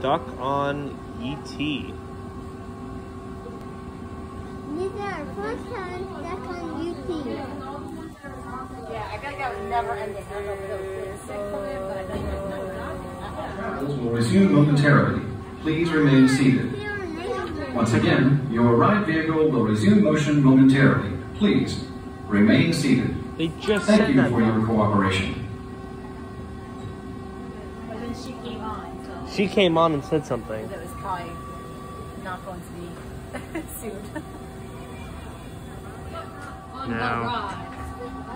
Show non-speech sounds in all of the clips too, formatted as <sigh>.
stuck on E ET. These are our first time stuck on E.T. Yeah, I gotta go never ending. I don't know if it was sick from it, but I don't know. Travels will resume momentarily. Please remain seated. Once again, your ride vehicle will resume motion momentarily. Please remain seated. They just Thank said you that. for your cooperation. But then she came on, so She came on and said something. that was probably not going to be <laughs> soon. On No.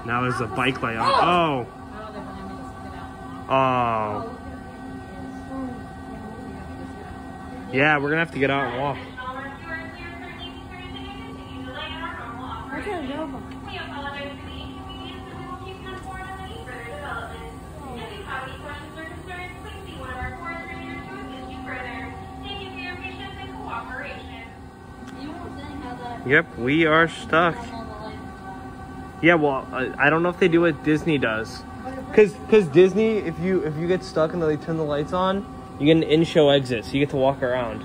Now there's a bike light on. Oh. Oh, oh. they're gonna make us get out. Oh. Yeah, we're gonna have to get out and walk. What's a Yep, we are stuck. all the lights Yeah, well, I, I don't know if they do what Disney does. Cause, cause Disney, if you if you get stuck and they turn the lights on, you get an in-show exit, so you get to walk around.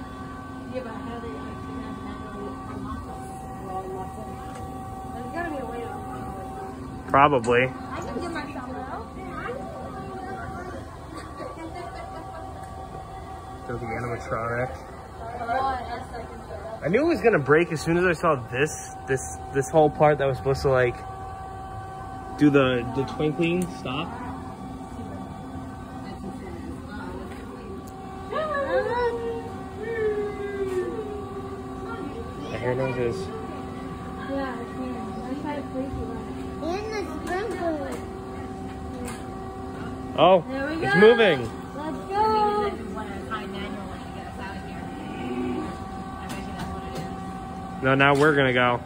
Yeah, but how do they actually have manually unlock them? They're all locked in. There's gotta be a way to. Probably. I can give myself out. So the animatronic. I knew it was gonna break as soon as I saw this this this whole part that was supposed to like do the the twinkling stop. I hear noises. Yeah, I can. Let's try to place it right. In the sprinkler. Oh, There we it's moving. Let's go. No, now we're gonna go.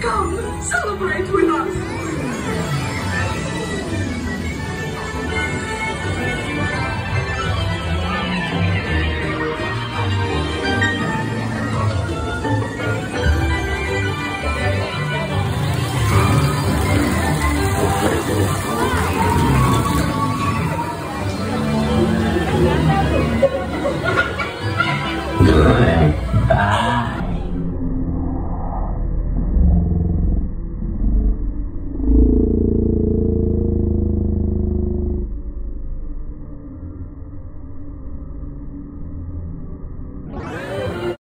Come, celebrate with Amen.